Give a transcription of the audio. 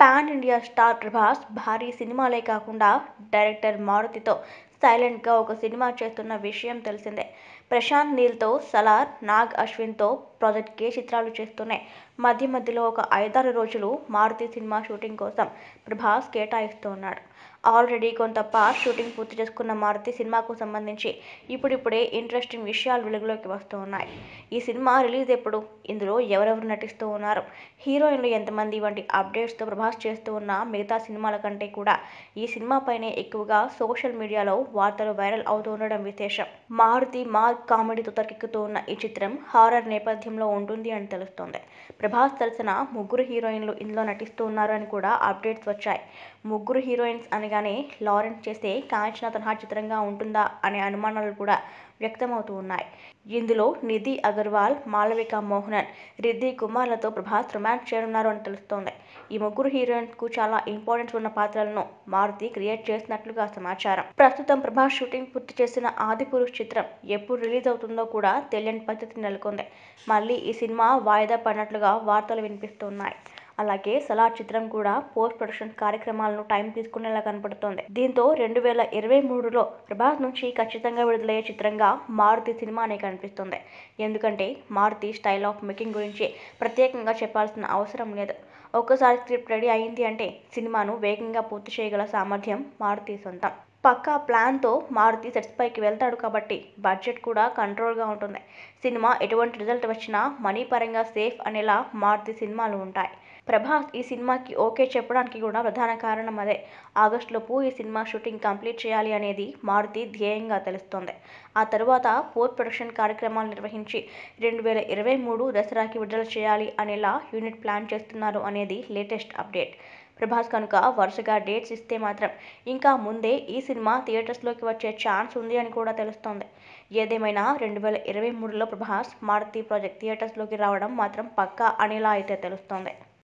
Pan India star Prabhas భారీ సినిమాలే కాకుండా డైరెక్టర్ మారుతితో సైలెంట్గా ఒక సినిమా చేస్తున్న విషయం తెలిసిందే. ప్రశాంత్ నీల్తో సలార్ నాగ్ అశ్విన్తో ప్రాజెక్ట్ కే చిత్రాలు చేస్తూనే మధ్య మధ్యలో ఒక ఐదారు రోజులు మారుతి సినిమా షూటింగ్ కోసం ప్రభాస్ కేటాయిస్తూ ఉన్నాడు ఆల్రెడీ కొంత పార్ట్ షూటింగ్ పూర్తి చేసుకున్న మారుతి సినిమాకు సంబంధించి ఇప్పుడిప్పుడే ఇంట్రెస్టింగ్ విషయాలు వెలుగులోకి వస్తూ ఉన్నాయి. ఈ సినిమా రిలీజ్ ఎప్పుడు? ఇందులో ఎవరెవరు నటిస్తూ ఉన్నారు? హీరోయిన్లు ఎంతమంది? వంటి అప్డేట్స్తో ప్రభాస్ చేస్తూ ఉన్న మిగతా సినిమాల కంటే కూడా ఈ సినిమాపైనే ఎక్కువగా సోషల్ మీడియాలో వార్తలు వైరల్ అవుతూ ఉండడం విశేషం. మారుతి మార్క్ కామెడీతో తెరకెక్కుతూ ఉన్న ఈ చిత్రం హారర్ నేపథ్యంలో ఉంటుంది అని తెలుస్తోంది. ప్రభాస్ తరచిన ముగ్గురు హీరోయిన్లు ఇందులో నటిస్తూ ఉన్నారు అని కూడా అప్డేట్స్ వచ్చాయి. ముగ్గురు హీరోయిన్స్ అనగానే లారెన్స్ చేసే కాంచన తరహా చిత్రంగా ఉంటుందా అనే అనుమానాలు కూడా వ్యక్తమవుతూ ఉన్నాయి. ఇందులో నిధి అగర్వాల్ మాలవిక మోహనన్ రిద్ధి కుమార్లతో ప్రభాస్ రొమాన్స్ చేయనున్నారు అని తెలుస్తోంది. ఈ ముగ్గురు హీరోయిన్స్కు చాలా ఇంపార్టెన్స్ ఉన్న పాత్రలను మారుతి క్రియేట్ చేసినట్లుగా సమాచారం. ప్రస్తుతం ప్రభాస్ షూటింగ్ పూర్తి చేసిన ఆదిపురుష్ చిత్రం ఎప్పుడు రిలీజ్ అవుతుందో కూడా తెలియని పరిస్థితి నెలకొంది. మళ్ళీ ఈ సినిమా వాయిదా పడినట్లుగా వార్తలు వినిపిస్తున్నాయి. అలాగే సలార్ చిత్రం కూడా పోస్ట్ ప్రొడక్షన్ కార్యక్రమాలను టైం తీసుకునేలా కనపడుతోంది. దీంతో రెండు వేల ఇరవై మూడులో ప్రభాస్ నుంచి ఖచ్చితంగా విడుదలయ్యే చిత్రంగా మారుతి సినిమానే కనిపిస్తుంది. ఎందుకంటే మారుతి స్టైల్ ఆఫ్ మేకింగ్ గురించి ప్రత్యేకంగా చెప్పాల్సిన అవసరం లేదు. ఒక్కసారి స్క్రిప్ట్ రెడీ అయింది అంటే సినిమాను వేగంగా పూర్తి చేయగల సామర్థ్యం మారుతి సొంతం. పక్కా ప్లాన్తో మారుతి సెట్స్ పైకి వెళ్తాడు కాబట్టి బడ్జెట్ కూడా కంట్రోల్గా ఉంటుంది. సినిమా ఎటువంటి రిజల్ట్ వచ్చినా మనీ పరంగా సేఫ్ అనేలా మారుతి సినిమాలు ఉంటాయి. ప్రభాస్ ఈ సినిమాకి ఓకే చెప్పడానికి కూడా ప్రధాన కారణం అదే. ఆగస్టులోపు ఈ సినిమా షూటింగ్ కంప్లీట్ చేయాలి అనేది మారుతి ధ్యేయంగా తెలుస్తోంది. ఆ తర్వాత పోస్ట్ ప్రొడక్షన్ కార్యక్రమాలు నిర్వహించి రెండు వేల ఇరవై మూడు దసరాకి విడుదల చేయాలి అనేలా యూనిట్ ప్లాన్ చేస్తున్నారు అనేది లేటెస్ట్ అప్డేట్. ప్రభాస్ కనుక వరుసగా డేట్స్ ఇస్తే మాత్రం ఇంకా ముందే ఈ సినిమా థియేటర్స్లోకి వచ్చే ఛాన్స్ ఉంది అని కూడా తెలుస్తోంది. ఏదేమైనా రెండు వేల ఇరవై మూడులో ప్రభాస్ మారుతి ప్రాజెక్ట్ థియేటర్స్లోకి రావడం మాత్రం పక్కా అనేలా అయితే తెలుస్తోంది.